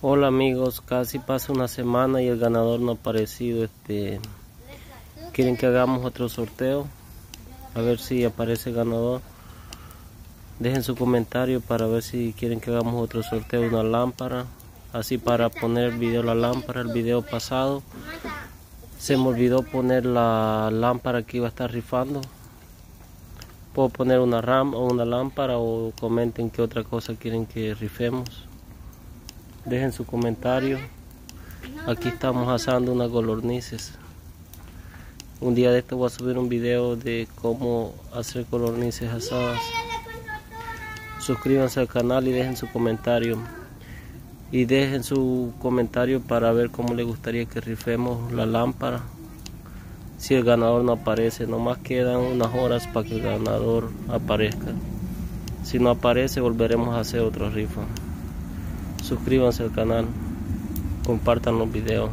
Hola amigos, casi pasa una semana y el ganador no ha aparecido. Este, ¿Quieren que hagamos otro sorteo? A ver si aparece el ganador. Dejen su comentario para ver si quieren que hagamos otro sorteo una lámpara. Así para poner el video la lámpara, el video pasado. Se me olvidó poner la lámpara que iba a estar rifando. Puedo poner una RAM o una lámpara o comenten qué otra cosa quieren que rifemos dejen su comentario. Aquí estamos asando unas golornices. Un día de esto voy a subir un video de cómo hacer golornices asadas. Suscríbanse al canal y dejen su comentario. Y dejen su comentario para ver cómo les gustaría que rifemos la lámpara. Si el ganador no aparece nomás quedan unas horas para que el ganador aparezca. Si no aparece volveremos a hacer otro rifa suscríbanse al canal, compartan los videos.